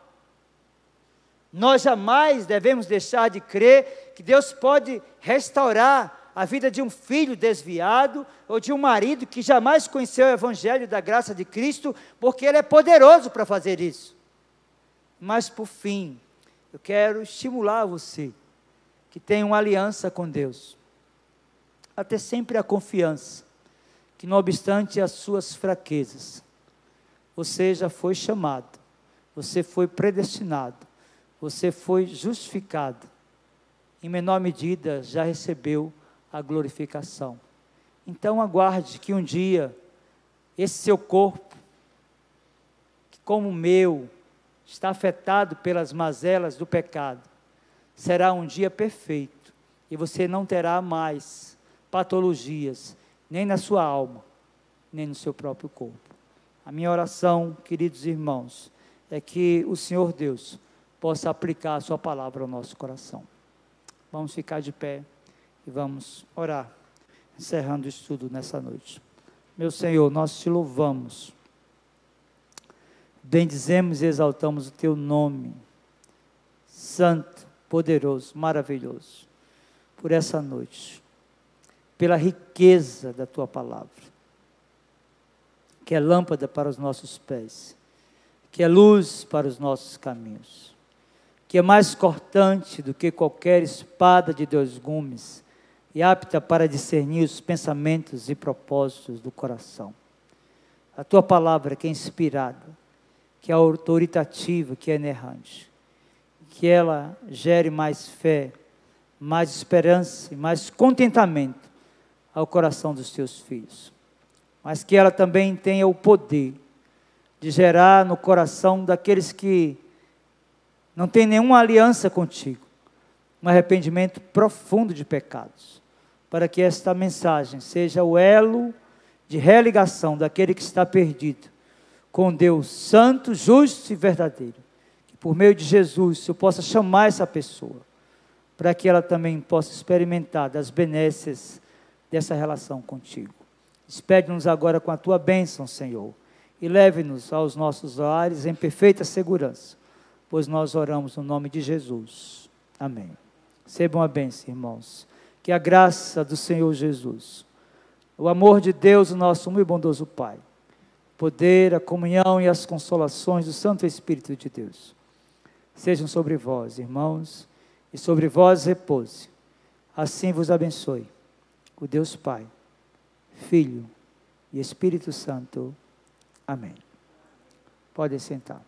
Nós jamais devemos deixar de crer que Deus pode restaurar a vida de um filho desviado ou de um marido que jamais conheceu o Evangelho da graça de Cristo, porque Ele é poderoso para fazer isso. Mas, por fim, eu quero estimular você que tem uma aliança com Deus, a ter sempre a confiança que, não obstante as suas fraquezas, você já foi chamado, você foi predestinado, você foi justificado. Em menor medida, já recebeu a glorificação. Então, aguarde que um dia, esse seu corpo, que como o meu, está afetado pelas mazelas do pecado, será um dia perfeito e você não terá mais patologias, nem na sua alma, nem no seu próprio corpo. A minha oração, queridos irmãos, é que o Senhor Deus possa aplicar a Sua palavra ao nosso coração. Vamos ficar de pé e vamos orar, encerrando o estudo nessa noite. Meu Senhor, nós te louvamos, bendizemos e exaltamos o Teu nome, santo, poderoso, maravilhoso, por essa noite, pela riqueza da Tua palavra que é lâmpada para os nossos pés, que é luz para os nossos caminhos, que é mais cortante do que qualquer espada de dois gumes e apta para discernir os pensamentos e propósitos do coração. A tua palavra que é inspirada, que é autoritativa, que é inerrante, que ela gere mais fé, mais esperança e mais contentamento ao coração dos teus filhos mas que ela também tenha o poder de gerar no coração daqueles que não têm nenhuma aliança contigo, um arrependimento profundo de pecados, para que esta mensagem seja o elo de religação daquele que está perdido com Deus santo, justo e verdadeiro. Que por meio de Jesus eu possa chamar essa pessoa, para que ela também possa experimentar das benécias dessa relação contigo. Despede-nos agora com a tua bênção, Senhor. e leve-nos aos nossos lares em perfeita segurança, pois nós oramos no nome de Jesus. Amém. Recebam a bênção, irmãos. Que a graça do Senhor Jesus, o amor de Deus, o nosso muito bondoso Pai, o poder, a comunhão e as consolações do Santo Espírito de Deus sejam sobre vós, irmãos, e sobre vós repouse. Assim vos abençoe o Deus Pai, Filho e Espírito Santo. Amém. Podem sentar.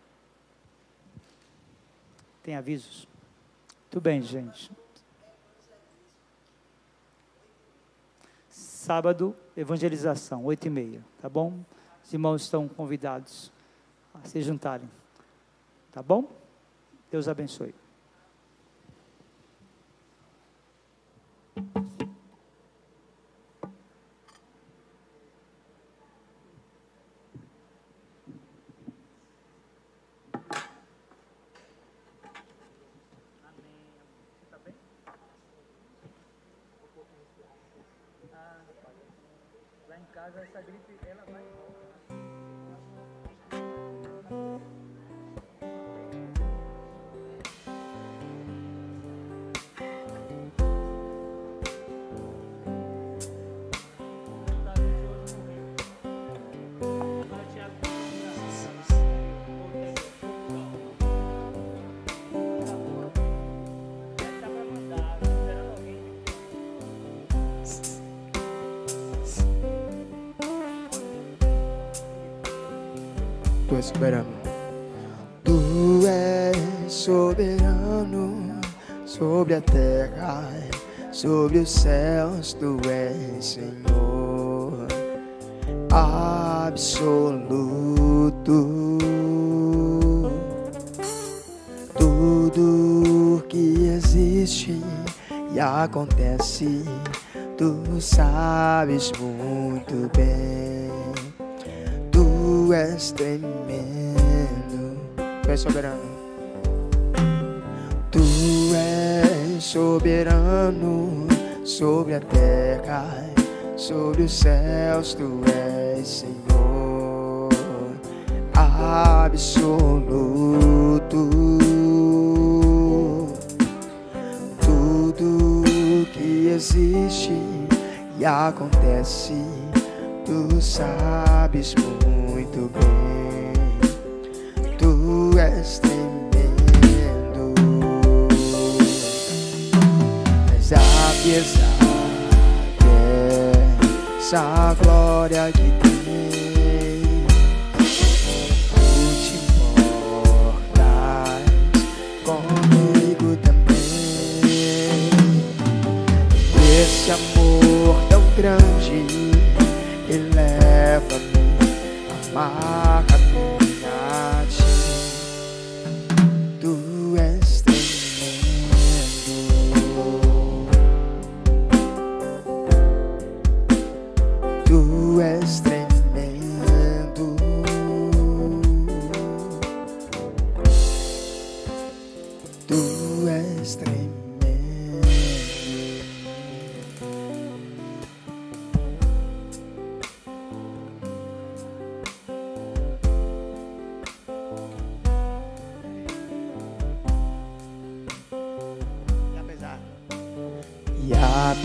Tem avisos? Tudo bem, gente. Sábado, evangelização, oito e meia, tá bom? Os irmãos estão convidados a se juntarem, tá bom? Deus abençoe. Tu és soberano. Tu és soberano sobre a terra, sobre os céus. Tu és Senhor absoluto. Tudo que existe e acontece, tu sabes muito bem. Tu és tremendo, tu és soberano. Tu és soberano sobre a terra, sobre os céus, tu és Senhor absoluto. Tudo que existe e acontece, tu sabes muito bem. Tu és tremendo, mas apesar dessa glória que tem, tu te importas comigo também. Esse amor tão grande าก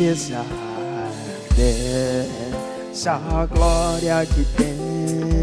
apesar dessa glória que tens,